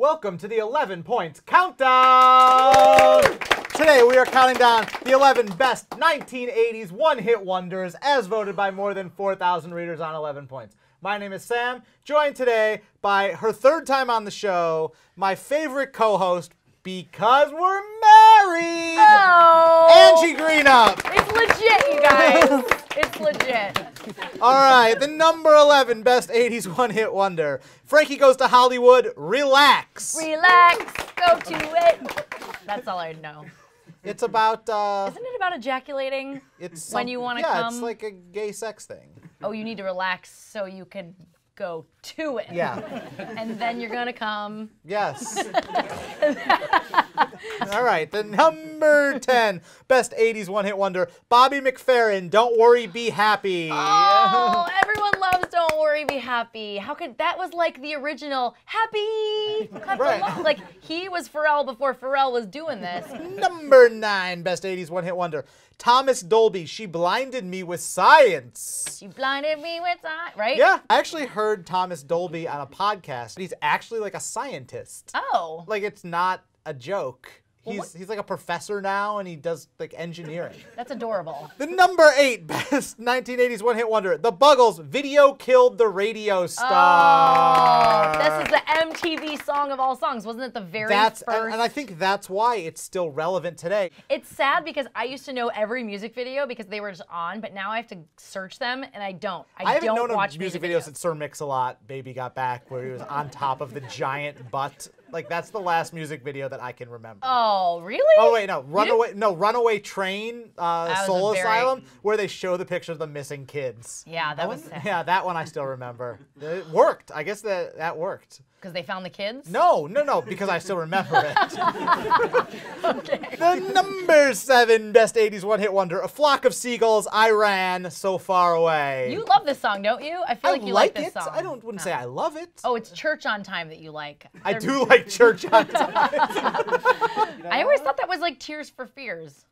Welcome to the 11 points countdown! Today we are counting down the 11 best 1980s one hit wonders as voted by more than 4,000 readers on 11 points. My name is Sam, joined today by her third time on the show, my favorite co host, because we're married! Oh, Angie Greenup! it's legit, you guys. It's legit. All right, the number 11 best 80s one hit wonder. Frankie Goes to Hollywood, Relax. Relax, go to it. That's all I know. It's about, uh, Isn't it about ejaculating? it's when you wanna Yeah, it's come? like a gay sex thing. Oh, you need to relax so you can go to it. Yeah. And then you're gonna come. Yes. All right, the number 10 best 80s one hit wonder, Bobby McFerrin, Don't Worry, Be Happy. Oh, everyone loves Don't Worry, Be Happy. How could that was like the original Happy? Right. Like he was Pharrell before Pharrell was doing this. Number 9 best 80s one hit wonder, Thomas Dolby, She Blinded Me with Science. She blinded me with time, right? Yeah, I actually heard Thomas Dolby on a podcast. He's actually like a scientist. Oh. Like it's not a joke. He's he's like a professor now and he does like engineering. That's adorable. The number 8 best 1980s one hit wonder, The Buggles, Video Killed the Radio oh, Star. Oh, this is the MTV song of all songs, wasn't it? The very That's first. and, and I think that's why it's still relevant today. it's sad because I used to know every music video because they were just on, but now I have to search them and I don't. I, I haven't don't known watch a music music videos. since Sir Mix-a-Lot, Baby Got Back, where he was on top of the giant butt. Like that's the last music video that I can remember. Oh, really? Oh wait, no, Runaway, no, Runaway Train, uh, Soul very- Asylum, where they show the picture of the missing kids. Yeah, that was one- yeah, that one I still remember. It worked. I guess that that worked. Because they found the kids? No, no, no, because I still remember it. Okay. the number seven best '80s one-hit wonder, "A Flock of Seagulls," I ran so far away. You love this song, don't you? I feel I like you like, like, it. this song. I don't wouldn't No. say I love it. Oh, it's Church on Time that you like. I They're- do like Church on Time. I always thought that was like Tears for Fears.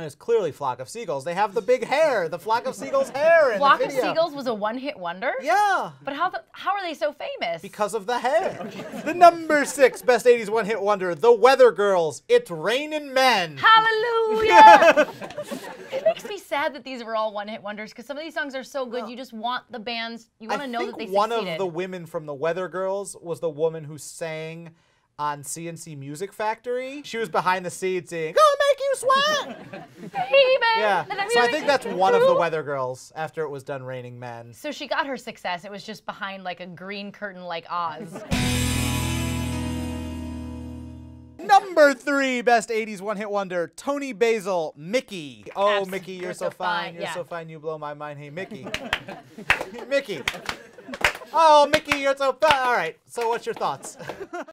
It's clearly Flock of Seagulls. They have the big hair, the Flock of Seagulls hair in Flock the of. Seagulls was a one-hit wonder. Yeah. But how the, how are they so famous? Because of the hair. the number six best 80s one hit wonder, The Weather Girls, It's Raining Men. Hallelujah! it makes sad that these were all one-hit wonders because some of these songs are so good. You just want the bands. You want to know that they one succeeded. of the women from The Weather Girls was the woman who sang on C+C Music Factory. She was behind the scenes singing, Gonna make you sweat! Baby, yeah. So I think that's one of the. Weather Girls after it was done raining men. So she got her success. It was just behind like a green curtain like Oz. Number three best 80s one hit wonder, Toni Basil, Mickey. Oh, Abs- Mickey, you're, you're so, so fine. fine, You're yeah. so fine. You blow my mind. Hey, Mickey. Mickey. Oh, Mickey, you're so fine. All right. So, what's your thoughts?